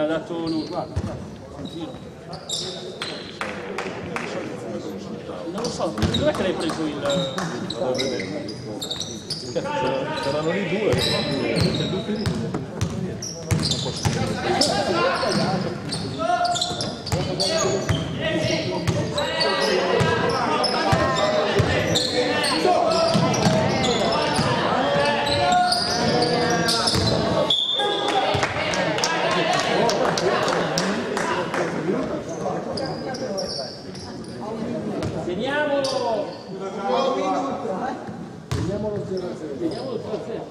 l'ha dato lui, guarda, Non lo so, dov'è che l'hai preso il... Vado C'erano lì due, che sono due.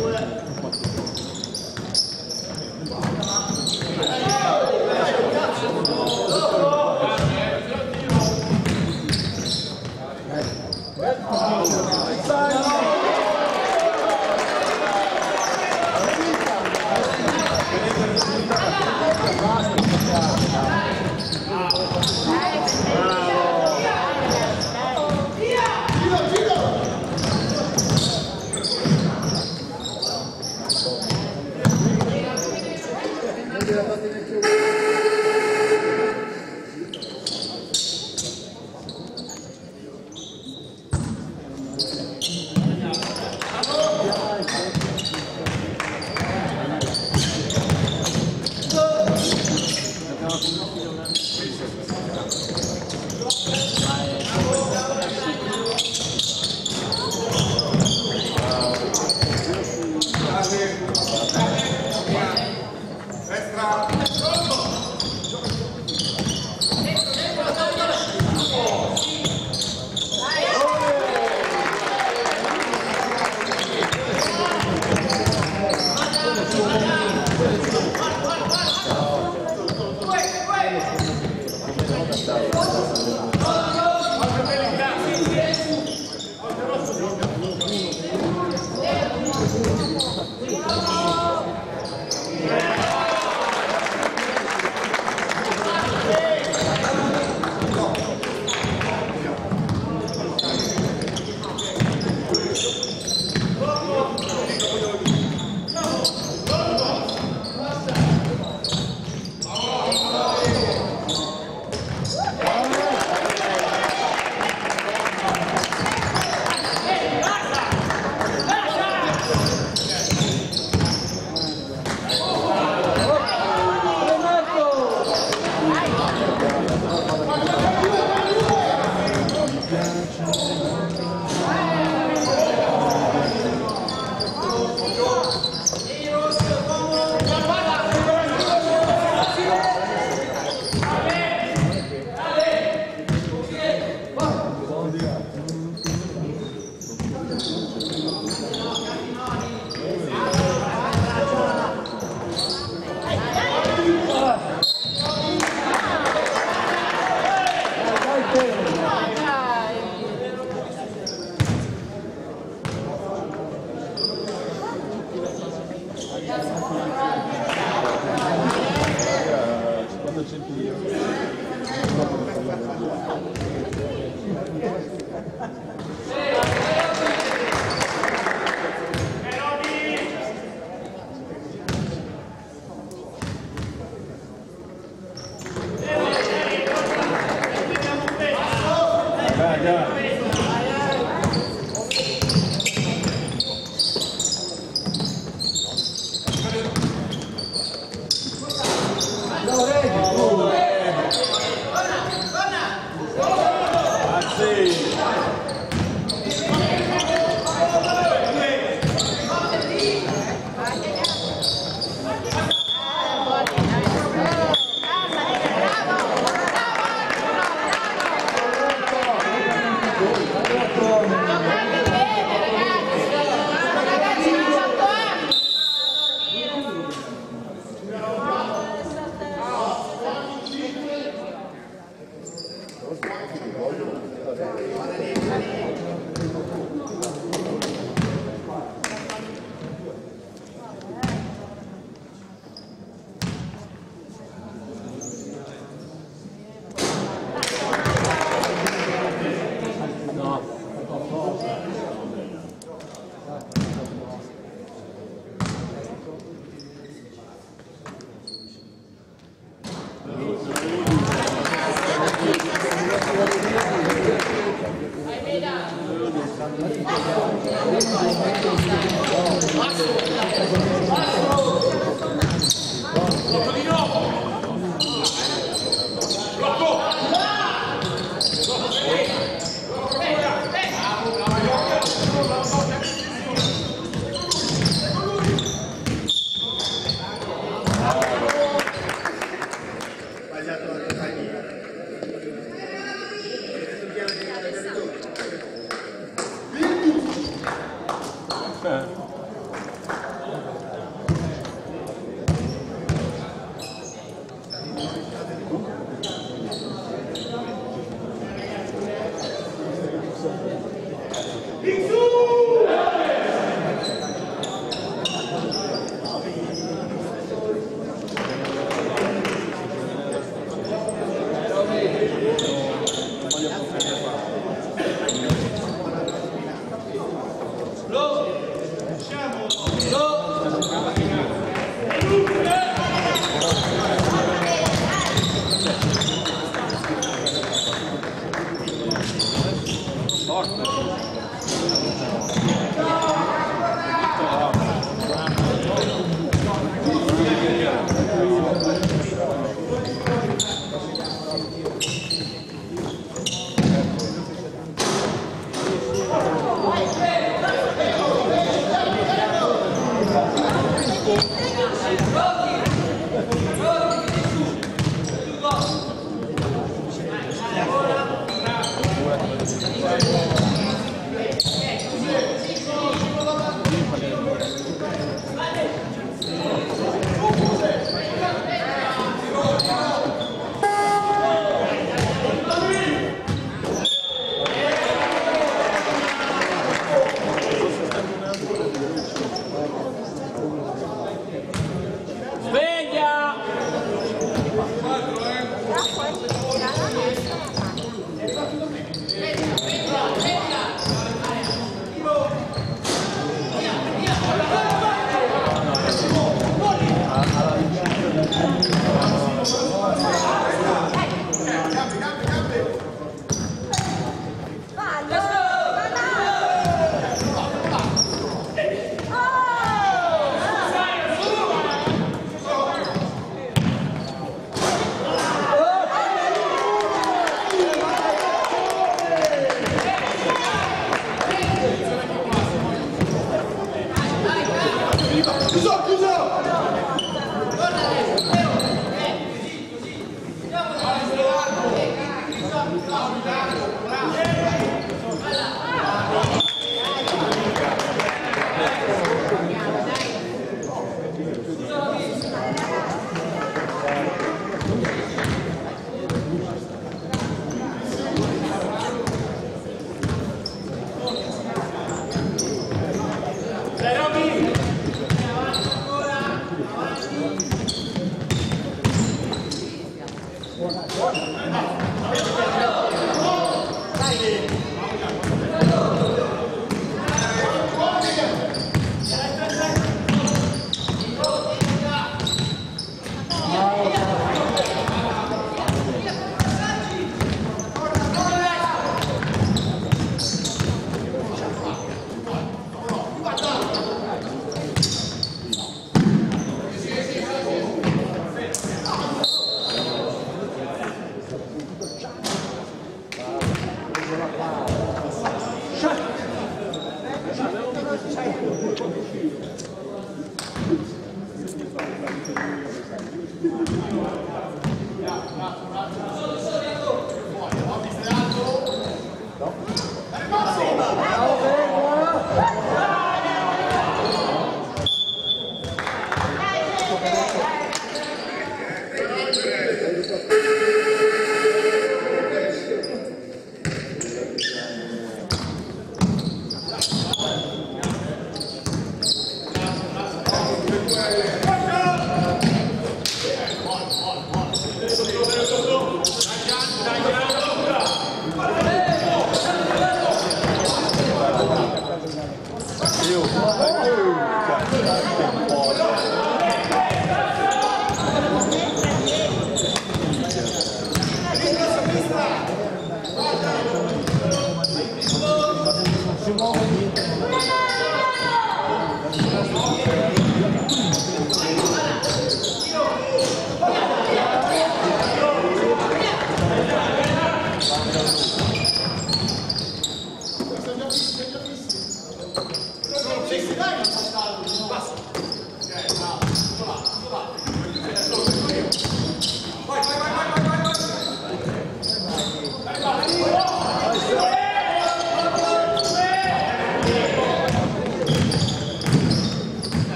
これ。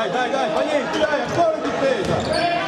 Dai, dai, dai, vai dai, de defesa.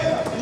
Hey!